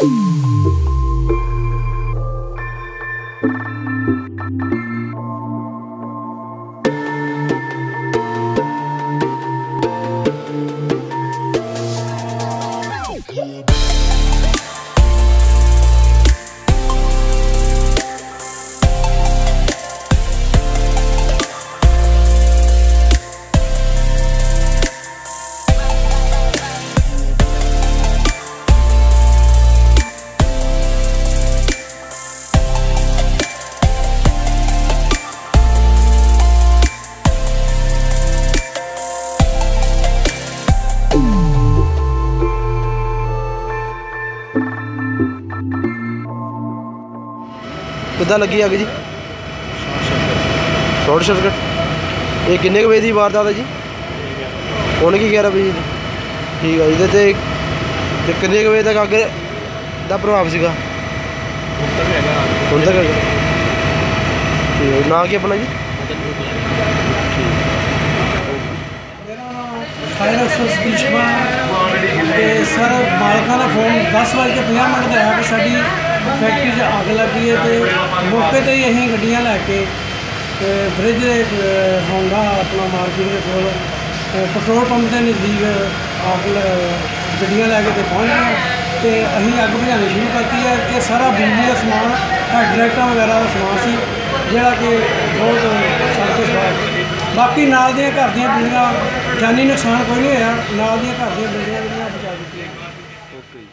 Thank you. ਕਿੱਦਾਂ ਲੱਗੀ ਅੱਗ ਜੀ? ਸ਼ਾਰਟ ਸਰਕਟ ਇਹ ਕਿੰਨੇ ਕੁ ਵਜੇ ਦੀ ਵਾਰਦਾਤ ਹੈ ਜੀ? ਹੁਣ ਕੀ 11 ਵਜੇ ਦੀ ਠੀਕ ਹੈ ਇਹਦੇ ਤੇ ਤੇ ਕਿੰਨੇ ਕੁ ਵਜੇ ਤੱਕ ਅੱਗ ਦਾ ਪ੍ਰਭਾਵ ਸੀਗਾ? ਹੁਣ ਤੱਕ ਹੈਗਾ। ਠੀਕ ਹੈ ਨਾਂ ਕੀ ਆਪਣਾ ਜੀ? ਫਾਇਰ ਅਫਸਰ ਸਤੀਸ਼ ਕੁਮਾਰ ਤੇ ਸਰ ਮਾਲਕਾਂ ਦਾ ਫੋਨ 10 ਵਜੇ ਕੇ 50 ਮਿੰਟ ਦਾ ਆਇਆ ਕਿ ਸਾਡੀ ਫੈਕਟਰੀ 'ਚ ਅੱਗ ਲੱਗੀ ਹੈ ਤੇ ਮੌਕੇ ਤੇ ਹੀ ਅਸੀਂ ਗੱਡੀਆਂ ਲੈ ਕੇ ਤੇ ਬ੍ਰਿਜ ਦੇ ਅਹ, ਆਪਣਾ ਮਾਰਕੀਟ ਦੇ ਕੋਲ ਪੈਟਰੋਲ ਪੰਪ ਦੇ ਨਜ਼ਦੀਕ ਅੱਗ ਗੱਡੀਆਂ ਲੈ ਕੇ ਤੇ ਪਹੁੰਚ ਗਏ ਤੇ ਅਸੀਂ ਅੱਗ ਬੁਝਾਉਣੀ ਸ਼ੁਰੂ ਕਰਤੀ ਹੈ ਇਹ ਸਾਰਾ ਬਿਜਲੀ ਦਾ ਸਮਾਨ ਹਾਈਡਰੈਕਟਾਂ ਵਗੈਰਾ ਦਾ ਸਮਾਨ ਸੀ ਜਿਹੜਾ ਕਿ ਬਹੁਤ ਸੜ ਕੇ ਬਾਕੀ ਨਾਲ ਦੀਆਂ ਘਰ ਦੀਆਂ ਬਿਲਡਿੰਗਾਂ ਜਾਨੀ ਨੁਕਸਾਨ ਕੋਈ ਨਹੀਂ ਹੋਇਆ ਨਾਲ ਦੀਆਂ ਘਰ ਦੀਆਂ ਬਿਲਡਿੰਗਾਂ ਜਿਹੜੀਆਂ ਬਚਾ ਦਿੱਤੀਆਂ। অবশ্যই